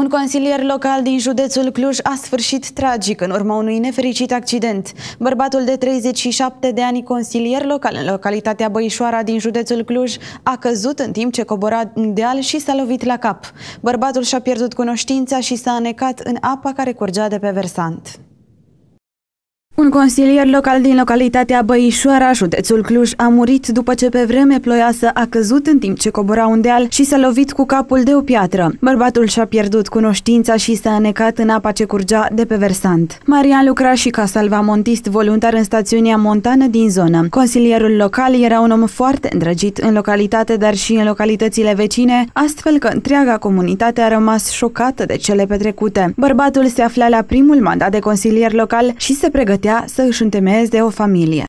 Un consilier local din județul Cluj a sfârșit tragic în urma unui nefericit accident. Bărbatul de 37 de ani, consilier local în localitatea Băișoara din județul Cluj, a căzut în timp ce cobora în deal și s-a lovit la cap. Bărbatul și-a pierdut cunoștința și s-a anecat în apa care curgea de pe versant. Un consilier local din localitatea Băișoara, județul Cluj, a murit după ce pe vreme ploioasă a căzut în timp ce cobora un deal și s-a lovit cu capul de o piatră. Bărbatul și-a pierdut cunoștința și s-a anecat în apa ce curgea de pe versant. Marian lucra și ca salvamontist voluntar în stațiunea montană din zonă. Consilierul local era un om foarte îndrăgit în localitate, dar și în localitățile vecine, astfel că întreaga comunitate a rămas șocată de cele petrecute. Bărbatul se afla la primul mandat de consilier local și se pregătea putea să își întemeieze o familie.